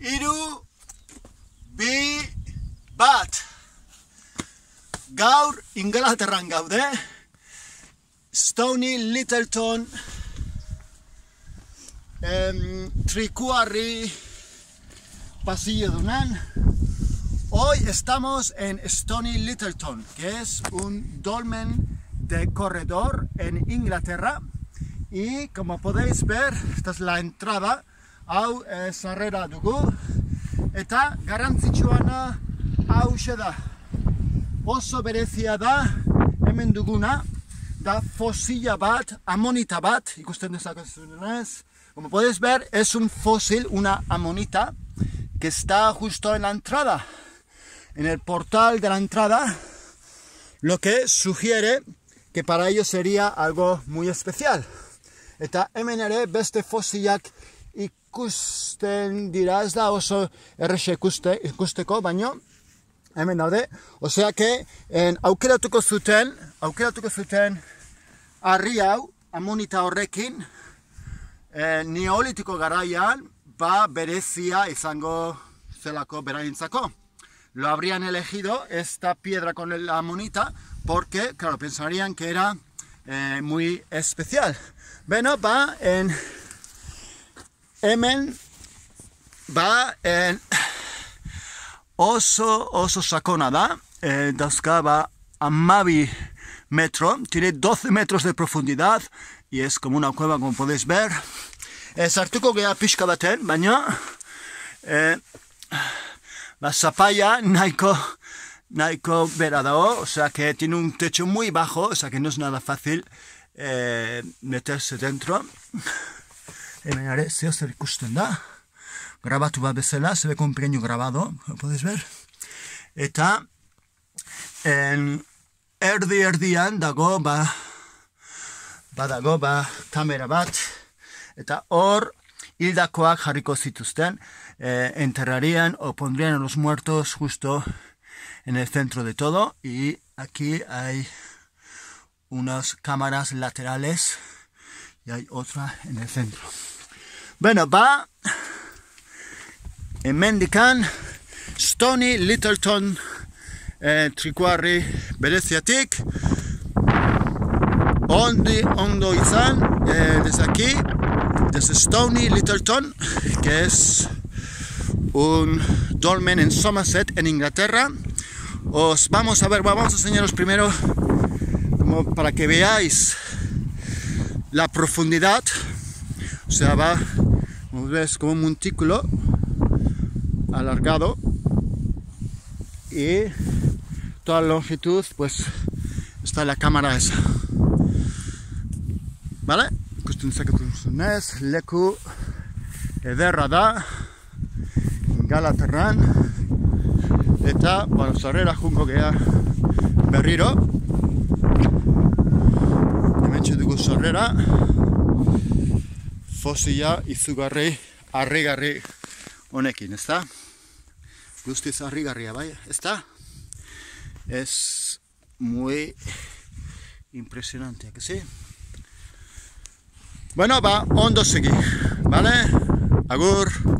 Iru bi bat. Gaur Inglaterran gaude. Stony Littleton em, Trikuarri Pasillo Dunan. Hoy estamos en Stony Littleton, que es un dolmen de corredor en Inglaterra. Y como podéis ver, esta es la entrada hau e, sarrera dugu. Eta garrantzitsuana hau da. Oso berezia da hemen duguna da fosila bat, amonita bat ikusten dezakezunez como podéis ver es un fósil, una amonita que está justo en la entrada. En el portal de la entrada lo que sugiere que para ellos sería algo muy especial. Eta hemen ere beste fosilak ikusten dira, ez da oso errexe ikuste, ikusteko, baino, hemen daude, osea que, en, aukeratuko zuten, aukeratuko zuten, harri hau, amonita horrekin, en, neolitiko garaian, ba berezia izango zelako beraintzako. Lo habrían elegido esta piedra con la amonita porque, claro, pensarían que era eh, muy especial. Bueno, va en hemen ba en oso oso sakona da eh, ba amabi metro tiene 12 metros de profundidad y es como una cueva como podéis ver. Ez hartuko gea pixka baten baina eh, ba zapaya nahiko nahiko bera dago o sea que tiene un techo muy bajo o sea que no es nada fácil eh, meterse dentro hemen ere zeo zer ikusten da? Grabatu bat bezala, con pequeño grabado podéis ver eta en erdi erdian dago ba badago ba kamera bat. Eta hor hildakoak jarriko zituzten eh, enterrarían o pondrían a los muertos justo en el centro de todo. Y aquí hay unas cámaras laterales y hay otra en el centro. Bueno, ba, emendikan Stony Littleton eh, trikuarri bereziatik ondi ondo izan eh, desde aquí desde Stony Littleton que es un dolmen en Somerset en Inglaterra. Os vamos a ver, vamos a enseñaros primero como para que veáis la profundidad. O sea va como ves como un montículo alargado y toda la longitud pues está la cámara esa. Vale ikusten zakatuzunez leku ederra da Galaterran eta bueno, zarrera junko gea berriro. Hemen dugu zarrera fosila izugarri harrigarri honekin, ezta? Guztiz harrigarria bai, ezta? Es muy impresionante, que sí? Bueno, ba, ondo segi, vale? Agur!